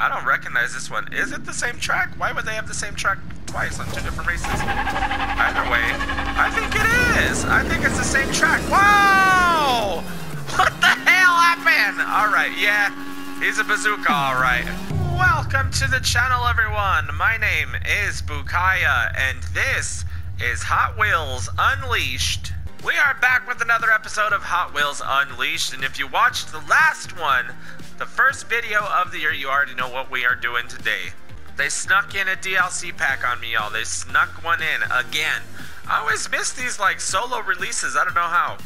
I don't recognize this one. Is it the same track? Why would they have the same track twice on two different races? Either way, I think it is. I think it's the same track. Whoa! What the hell happened? All right, yeah, he's a bazooka, all right. Welcome to the channel, everyone. My name is Bukaya, and this is Hot Wheels Unleashed. We are back with another episode of Hot Wheels Unleashed, and if you watched the last one, the first video of the year, you already know what we are doing today. They snuck in a DLC pack on me, y'all. They snuck one in again. I always miss these like solo releases. I don't know how.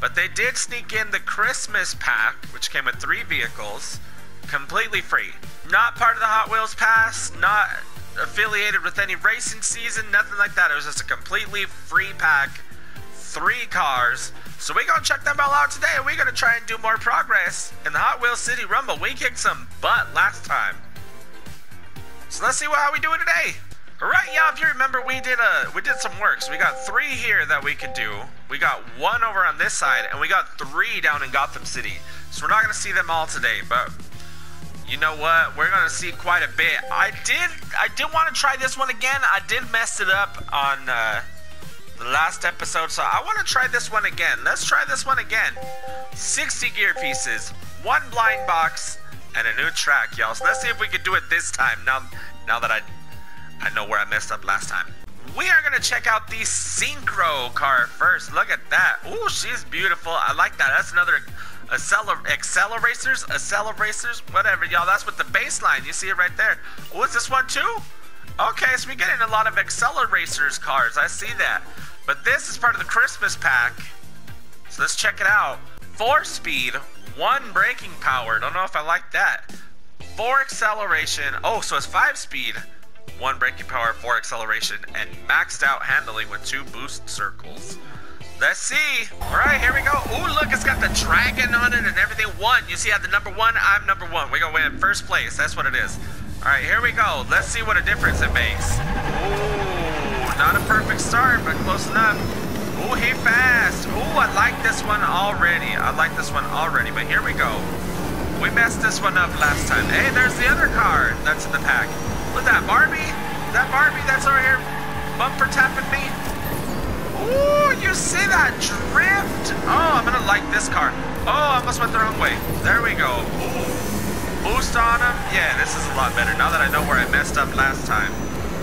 But they did sneak in the Christmas pack, which came with three vehicles, completely free. Not part of the Hot Wheels Pass, not affiliated with any racing season, nothing like that. It was just a completely free pack, three cars. So we're gonna check them all out today, and we're gonna try and do more progress in the Hot Wheels City Rumble. We kicked some butt last time. So let's see what, how we do it today. All right, y'all. If you remember, we did a we did some work. So we got three here that we could do. We got one over on this side, and we got three down in Gotham City. So we're not gonna see them all today, but you know what? We're gonna see quite a bit. I did I did want to try this one again. I did mess it up on uh, the last episode, so I want to try this one again. Let's try this one again. 60 gear pieces, one blind box, and a new track, y'all. So let's see if we can do it this time. Now, now that I I know where I messed up last time. We are gonna check out the Synkro car first. Look at that. Ooh, she's beautiful. I like that. That's another Acceler acceleracers, acceleracers, whatever, y'all. That's with the baseline. You see it right there. Oh, is this one too? Okay, so we're getting a lot of acceleracers cars. I see that. But this is part of the Christmas pack. So let's check it out. Four speed, one braking power. Don't know if I like that. Four acceleration. Oh, so it's five speed, one braking power, four acceleration, and maxed out handling with two boost circles. Let's see. All right, here we go. Ooh, look, it's got the dragon on it and everything. One. You see, have the number one. I'm number one. We're going to win first place. That's what it is. All right, here we go. Let's see what a difference it makes. Ooh, not a perfect start, but close enough. Ooh, he fast. Ooh, I like this one already. I like this one already, but here we go. We messed this one up last time. Hey, there's the other car that's in the pack. Look at that Barbie. That Barbie that's over here bumper tapping me. Ooh, you see that drift? Oh, I'm gonna like this car. Oh, I almost went the wrong way. There we go. Ooh. Boost on him. Yeah, this is a lot better now that I know where I messed up last time.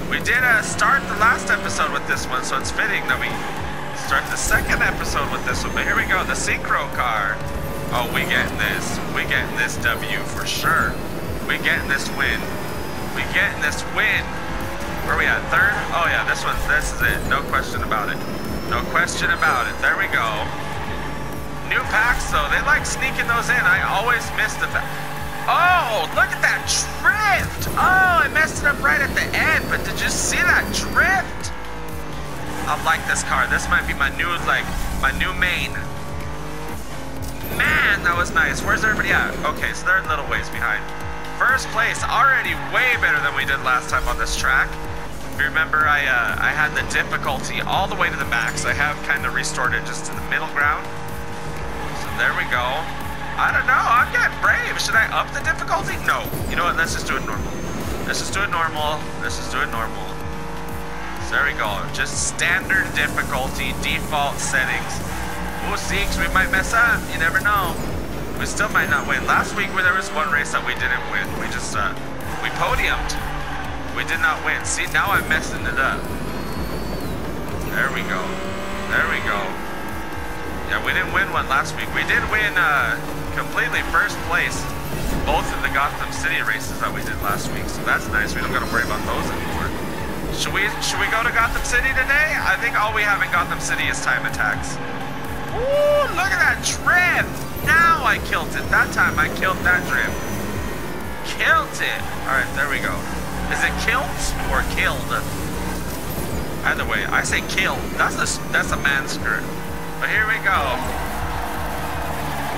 We did uh, start the last episode with this one, so it's fitting that we start the second episode with this one. But here we go, the Synkro car. Oh, we getting this. We getting this W for sure. We getting this win. We getting this win. Where are we at? Third? Oh yeah, this one. This is it. No question about it. No question about it. There we go. New packs, though. They like sneaking those in. I always miss the... Oh, look at that drift. Oh, I messed it up right at the end. But did you see that drift? I like this car. This might be my new, like, my new main. Man, that was nice. Where's everybody at? Okay, so they're a little ways behind. First place, already way better than we did last time on this track remember, I uh, I had the difficulty all the way to the max. I have kind of restored it just to the middle ground. So there we go. I don't know. I'm getting brave. Should I up the difficulty? No. You know what? Let's just do it normal. Let's just do it normal. Let's just do it normal. So there we go. Just standard difficulty, default settings. We'll see, we might mess up. You never know. We still might not win. Last week, where there was one race that we didn't win. We just, uh, we podiumed. We did not win. See, now I'm messing it up. There we go. There we go. Yeah, we didn't win one last week. We did win uh, completely first place both of the Gotham City races that we did last week. So that's nice. We don't got to worry about those anymore. Should we should we go to Gotham City today? I think all we have in Gotham City is time attacks. Ooh, look at that drift. Now I killed it. That time I killed that drift. Killed it. All right, there we go. Is it kilt or killed? Either way, I say killed. That's a that's a man skirt. But here we go.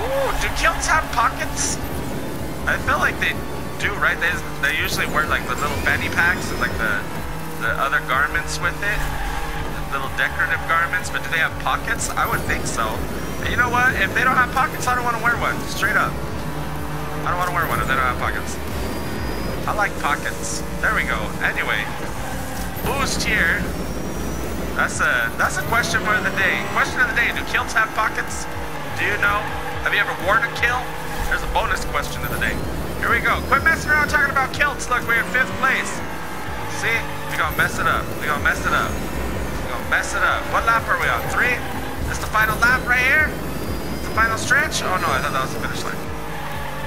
Ooh, do kilts have pockets? I feel like they do, right? They they usually wear like the little fanny packs and like the the other garments with it, little decorative garments. But do they have pockets? I would think so. And you know what? If they don't have pockets, I don't want to wear one. Straight up. I don't want to wear one if they don't have pockets. I like pockets. There we go. Anyway, boost here. That's a that's a question for the day. Question of the day: Do kilts have pockets? Do you know? Have you ever worn a kilt? There's a bonus question of the day. Here we go. Quit messing around talking about kilts. Look, we're in fifth place. See? We gonna mess it up. We gonna mess it up. We gonna mess it up. What lap are we on? Three? This the final lap right here? The final stretch? Oh no, I thought that was the finish line.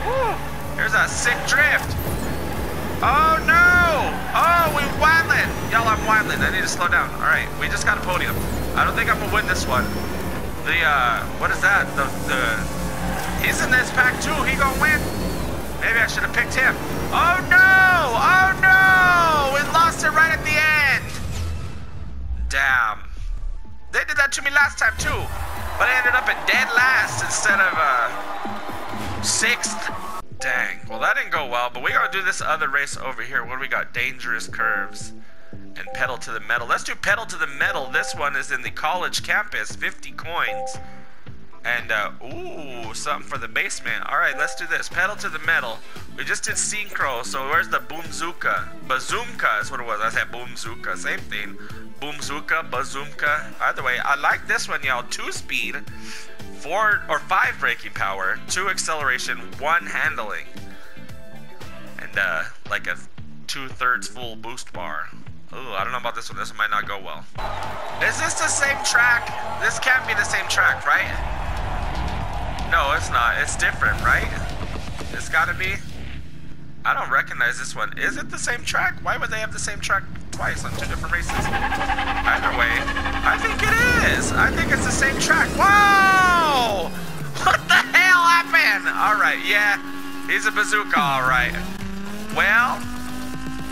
Woo! Here's a sick drift. Oh no! Oh, we wildin'! Y'all, I'm wildin'. I need to slow down. Alright, we just got a podium. I don't think I'm gonna win this one. The, uh, what is that? The, the, he's in this pack too. He gonna win? Maybe I should have picked him. Oh no! Oh no! We lost it right at the end! Damn. They did that to me last time too. But I ended up at dead last instead of, uh, sixth. Dang. Well, that didn't go well, but we gotta do this other race over here. What do we got? Dangerous curves and pedal to the metal. Let's do pedal to the metal. This one is in the college campus, 50 coins. And, uh, ooh, something for the basement. All right, let's do this. Pedal to the metal. We just did Synkro, so where's the boomzooka? Bazoomka is what it was. I said boomzooka, same thing. Boomzooka, bazoomka. Either way, I like this one, y'all. Two speed, four or five braking power, two acceleration, one handling. And, uh, like a two-thirds full boost bar. I don't know about this one. This one might not go well. Is this the same track? This can't be the same track, right? No, it's not. It's different, right? It's gotta be. I don't recognize this one. Is it the same track? Why would they have the same track twice on two different races? Either way, I think it is. I think it's the same track. Whoa! What the hell happened? All right, yeah, he's a bazooka, all right. Well,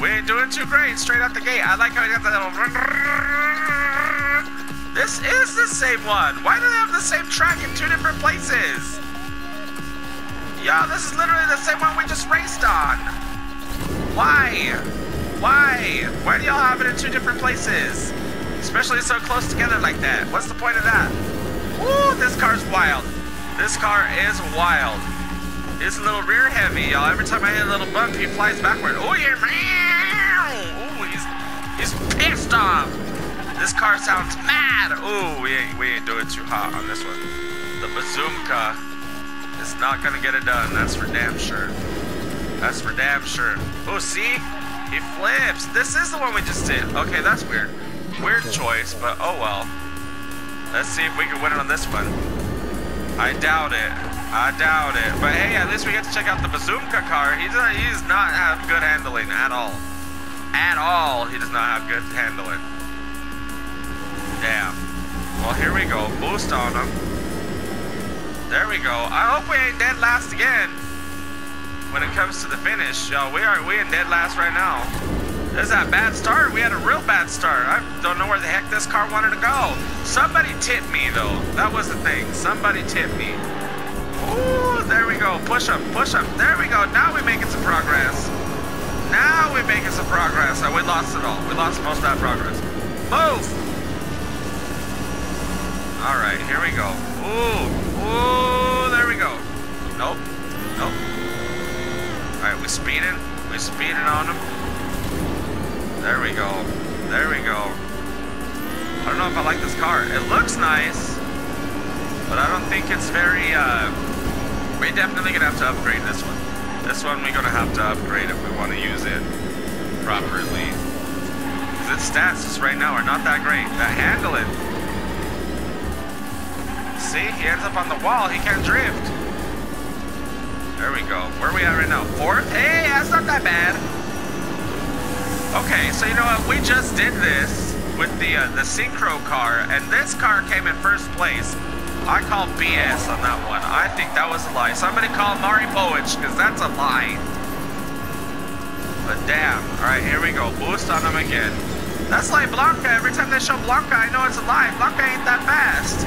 we ain't doing too great straight out the gate. I like how he got that little... This is the same one. Why do they have the same track in two different places? Yo, this is literally the same one we just raced on. Why? Why? Why do y'all have it in two different places? Especially so close together like that. What's the point of that? Woo, this car's wild. This car is wild. It's a little rear heavy, y'all. Every time I hit a little bump, he flies backward. Oh, yeah, man. Oh, he's, he's pissed off. This car sounds mad. Oh, we ain't, we ain't doing too hot on this one. The Bazoomka is not gonna get it done. That's for damn sure. That's for damn sure. Oh, see? He flips. This is the one we just did. Okay, that's weird. Weird choice, but oh well. Let's see if we can win it on this one. I doubt it. I doubt it. But hey, at least we get to check out the Bazoomka car. He does, he uh, does not have good handling at all. At all, he does not have good handling. Damn. Well, here we go. Boost on them. There we go. I hope we ain't dead last again. When it comes to the finish, yo, we are we in dead last right now. There's that bad start. We had a real bad start. I don't know where the heck this car wanted to go. Somebody tipped me though. That was the thing. Somebody tipped me. Ooh, there we go. Push up, push up. There we go. Now we're making some progress. Now we're making some progress. Oh, we lost it all. We lost most of that progress. Move! All right, here we go. Ooh, ooh, there we go. Nope, nope. All right, we're speeding. We're speeding on them. There we go. There we go. I don't know if I like this car. It looks nice, but I don't think it's very, uh, we definitely gonna have to upgrade this one. This one we're gonna have to upgrade if we want to use it properly. Because its stats just right now are not that great. That handling See, he ends up on the wall. He can't drift. There we go. Where are we at right now? Fourth? Hey, that's not that bad. Okay, so you know what? We just did this with the uh, the Synkro car, and this car came in first place. I call BS on that one. I think that was a lie. So I'm going to call Maury Povich, because that's a lie. But damn. Alright, here we go. Boost on him again. That's like Blanka. Every time they show Blanka, I know it's a lie. Blanka ain't that fast.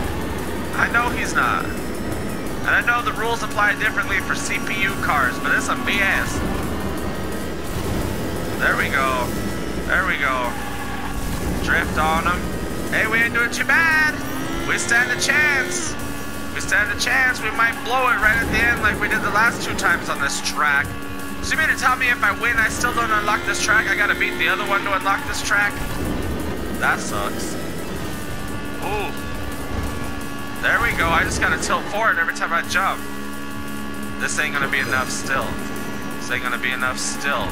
I know he's not. And I know the rules apply differently for CPU cars, but it's a BS. There we go. There we go. Drift on him. Hey, we ain't doing too bad. We stand a chance. We stand a chance. We might blow it right at the end like we did the last two times on this track. So you mean to tell me if I win, I still don't unlock this track? I gotta beat the other one to unlock this track? That sucks. Ooh. There we go. I just gotta tilt forward every time I jump. This ain't gonna be enough still. This ain't gonna be enough still.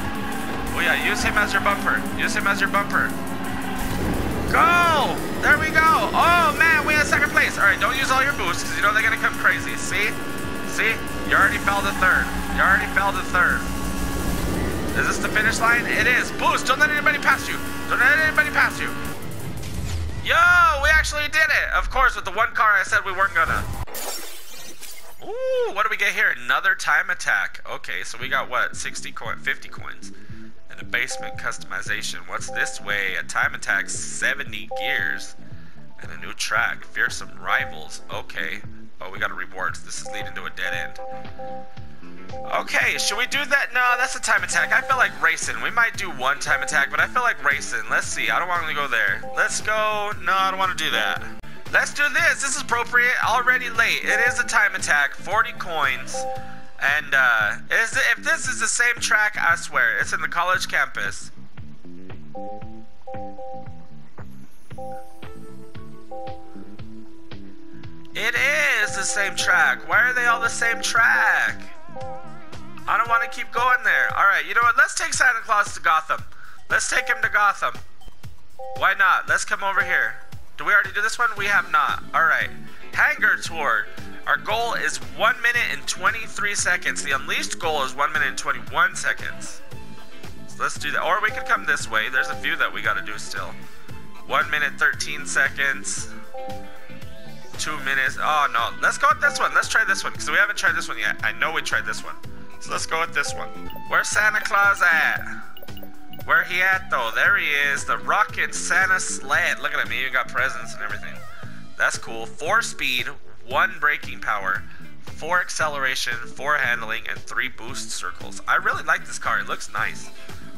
Oh yeah, use him as your bumper. Use him as your bumper. Go! There we go. Oh man, we had second place. All right, don't use all your boosts because you know they're gonna come crazy. See? See? You already fell to third. You already fell to third. Is this the finish line? It is. Boost. Don't let anybody pass you. Don't let anybody pass you. Yo, we actually did it. Of course, with the one car I said we weren't gonna. Ooh, what do we get here? Another time attack. Okay, so we got what? 60 coin, 50 coins. And a basement customization. What's this way? A time attack, 70 gears. And a new track. Fearsome rivals. Okay. Oh, we got a rewards. This is leading to a dead end. Okay, should we do that? No, that's a time attack. I feel like racing. We might do one time attack, but I feel like racing. Let's see. I don't want to go there. Let's go. No, I don't want to do that. Let's do this. This is appropriate. Already late. It is a time attack. 40 coins. And uh, is if this is the same track, I swear, it's in the college campus. It is the same track. Why are they all the same track? I don't want to keep going there. All right, you know what? Let's take Santa Claus to Gotham. Let's take him to Gotham. Why not? Let's come over here. Do we already do this one? We have not. All right. Hangar Tour. Our goal is 1 minute and 23 seconds. The Unleashed goal is 1 minute and 21 seconds. So let's do that. Or we could come this way. There's a few that we got to do still. 1 minute 13 seconds. 2 minutes. Oh, no. Let's go with this one. Let's try this one because we haven't tried this one yet. I know we tried this one. So let's go with this one. Where's Santa Claus at? Where he at though? There he is. The Rockin' Santa sled. Look at him. He even got presents and everything. That's cool. Four speed, one braking power, four acceleration, four handling, and three boost circles. I really like this car. It looks nice.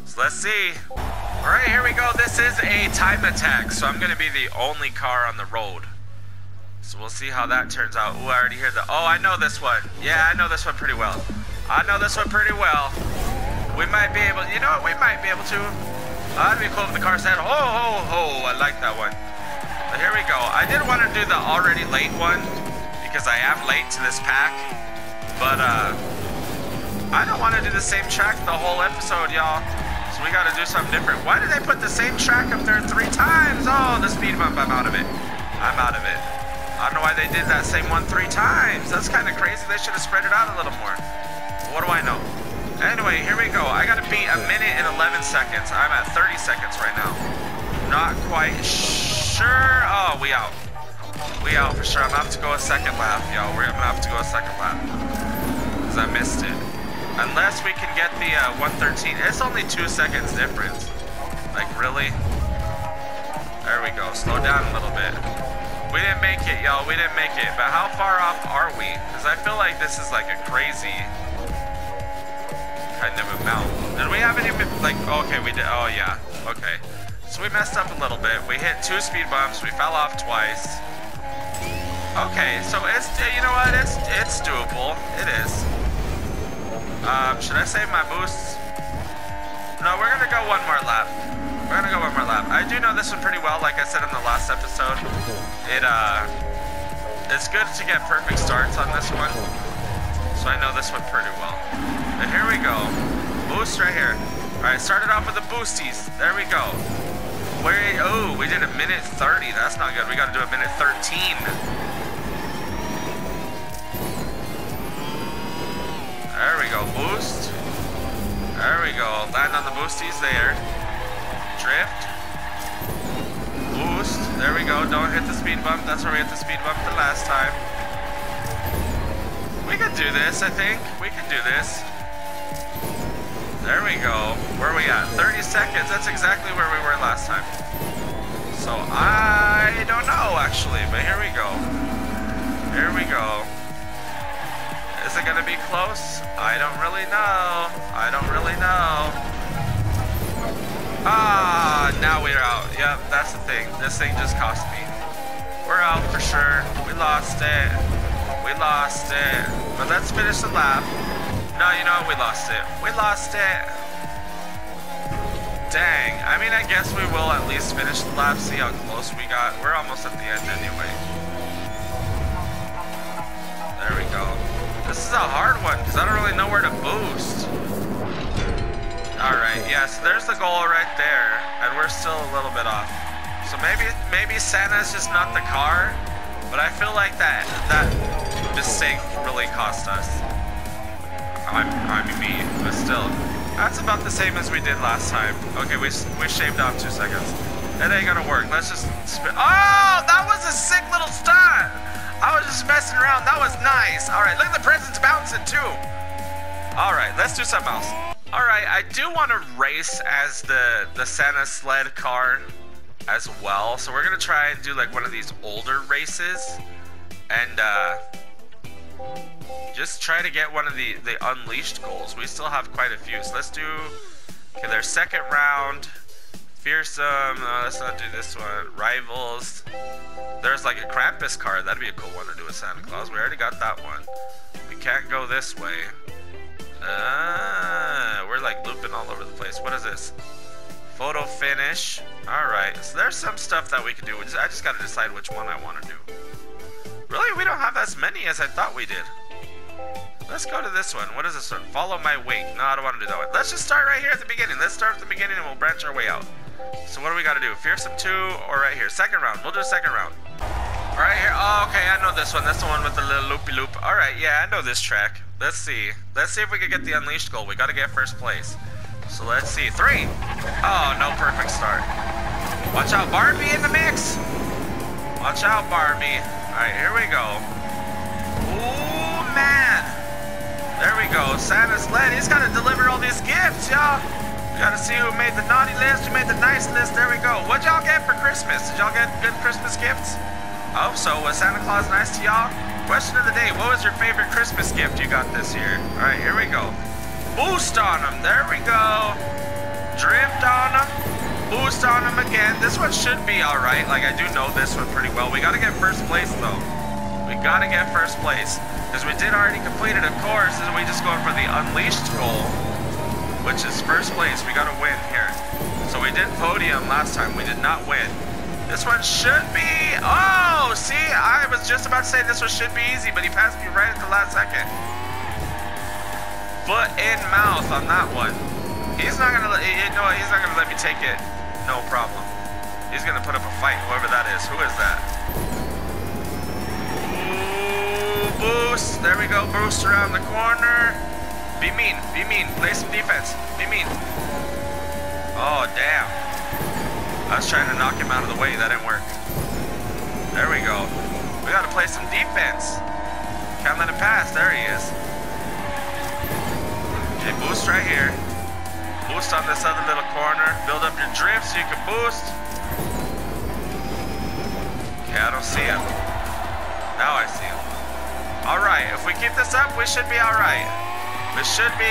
So let's see. All right, here we go. This is a time attack, so I'm going to be the only car on the road. So we'll see how that turns out. Oh, I already hear the... Oh, I know this one. Yeah, I know this one pretty well. I know this one pretty well. We might be able, you know what, we might be able to. Uh, that'd be cool if the car said, ho, ho, ho, I like that one. But here we go. I did want to do the already late one, because I am late to this pack. But, uh, I don't want to do the same track the whole episode, y'all. So we got to do something different. Why did they put the same track up there three times? Oh, the speed bump, I'm out of it. I'm out of it. I don't know why they did that same one three times. That's kind of crazy. They should have spread it out a little more. What do I know? Anyway, here we go. I gotta beat a minute and 11 seconds. I'm at 30 seconds right now. Not quite sure. Oh, we out. We out for sure. I'm gonna have to go a second lap, y'all. We're gonna have to go a second lap. Because I missed it. Unless we can get the uh, 113. It's only two seconds difference. Like, really? There we go. Slow down a little bit. We didn't make it, yo. We didn't make it. But how far off are we? Because I feel like this is like a crazy kind of amount. Did we have any, like, okay, we did, oh yeah, okay. So we messed up a little bit. We hit two speed bumps, we fell off twice. Okay, so it's, you know what, it's, it's doable. It is. Um, should I save my boosts? No, we're gonna go one more lap. We're gonna go one more lap. I do know this one pretty well, like I said in the last episode. It, uh, it's good to get perfect starts on this one. So I know this one pretty well. And here we go. Boost right here. Alright, started off with the boosties. There we go. Where, oh, we did a minute 30. That's not good. We gotta do a minute 13. There we go. Boost. There we go. Land on the boosties there. Drift. Boost. There we go. Don't hit the speed bump. That's where we hit the speed bump the last time. We can do this, I think. We can do this. There we go. Where are we at? 30 seconds. That's exactly where we were last time. So I don't know actually, but here we go. Here we go. Is it gonna be close? I don't really know. I don't really know. Ah, now we're out. Yep, that's the thing. This thing just cost me. We're out for sure. We lost it. We lost it. But let's finish the lap. No, you know, we lost it. We lost it. Dang. I mean, I guess we will at least finish the lap, see how close we got. We're almost at the end anyway. A hard one, because I don't really know where to boost. Alright, yeah, so there's the goal right there, and we're still a little bit off. So maybe maybe Santa's just not the car, but I feel like that that mistake really cost us. I, I mean me, but still. That's about the same as we did last time. Okay, we, we shaved off two seconds. It ain't gonna work. Let's just spin. Oh, that was a sick little stunt. I was just messing around. That was nice. All right, look at the presents bouncing too. All right, let's do something else. All right, I do want to race as the the Santa sled car as well. So we're gonna try and do like one of these older races, and uh, just try to get one of the, the unleashed goals. We still have quite a few. So let's do, okay, their second round. Fearsome, uh, let's not do this one. Rivals. There's like a Krampus card. That'd be a cool one to do with Santa Claus. We already got that one. We can't go this way. Ah, we're like looping all over the place. What is this? Photo finish. Alright, so there's some stuff that we can do. I just gotta decide which one I want to do. Really? We don't have as many as I thought we did. Let's go to this one. What is this one? Follow my wake. No, I don't want to do that one. Let's just start right here at the beginning. Let's start at the beginning and we'll branch our way out. So what do we got to do? Fearsome 2 or right here? Second round. We'll do a second round. Right here. Oh, okay. I know this one. That's the one with the little loopy loop. All right. Yeah, I know this track. Let's see. Let's see if we can get the unleashed goal. We got to get first place. So let's see. Three. Oh, no perfect start. Watch out. Barbie in the mix. Watch out, Barbie. All right, here we go. Ooh, man. There we go. Santa's led. He's got to deliver all these gifts, y'all. We got to see who made the naughty list, who made the nice list. There we go. What'd y'all get for Christmas? Did y'all get good Christmas gifts? Oh, so was Santa Claus nice to y'all? Question of the day. What was your favorite Christmas gift you got this year? All right, here we go. Boost on them. There we go. Drift on them. Boost on them again. This one should be all right. Like, I do know this one pretty well. We got to get first place, though. We got to get first place. Because we did already complete it, of course, and we just going for the Unleashed goal, which is first place. We got to win here. So we did podium last time. We did not win. This one should be... Oh, see, I was just about to say this one should be easy, but he passed me right at the last second. Foot in mouth on that one. He's not gonna, let... you know, he's not gonna let me take it. No problem. He's gonna put up a fight, whoever that is. Who is that? boost. There we go. Boost around the corner. Be mean. Be mean. Play some defense. Be mean. Oh, damn. I was trying to knock him out of the way. That didn't work. There we go. We got to play some defense. Can't let him pass. There he is. Okay, boost right here. Boost on this other little corner. Build up your drift so you can boost. Okay, I don't see him. Now I see him. Alright, if we keep this up, we should be alright. We should be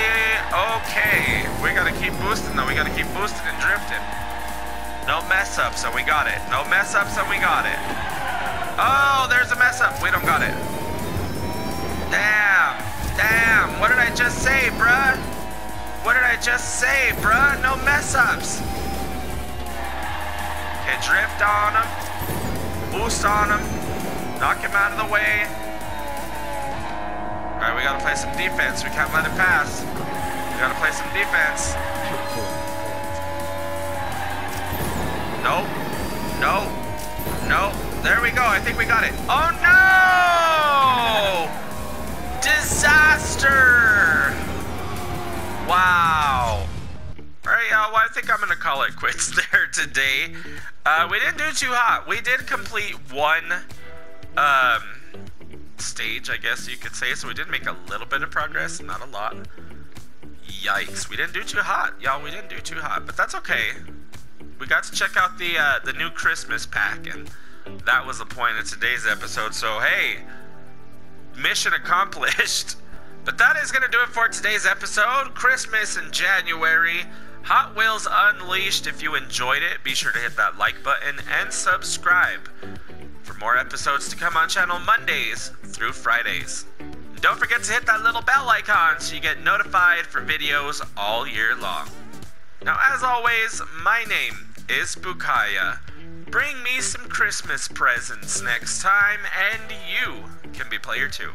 okay. We gotta keep boosting though. We gotta keep boosting and drifting. No mess ups, so we got it. No mess ups, so we got it. Oh, there's a mess up. We don't got it. Damn. Damn. What did I just say, bruh? What did I just say, bruh? No mess ups. Okay, drift on him. Boost on him. Knock him out of the way. Gotta play some defense. We can't let it pass. We gotta play some defense. Nope. Nope. Nope. There we go. I think we got it. Oh no! Disaster! Wow. Alright, y'all. Well, I think I'm gonna call it quits there today. Uh, we didn't do too hot. We did complete one, um, stage, I guess you could say. So we did make a little bit of progress, not a lot. Yikes, we didn't do too hot, y'all. We didn't do too hot, but that's okay. We got to check out the uh, the new Christmas pack, and that was the point of today's episode. So hey, mission accomplished. But that is gonna do it for today's episode. Christmas in January. Hot Wheels Unleashed. If you enjoyed it, be sure to hit that like button and subscribe more episodes to come on channel Mondays through Fridays. Don't forget to hit that little bell icon so you get notified for videos all year long. Now, as always, my name is Bukaya. Bring me some Christmas presents next time, and you can be player two.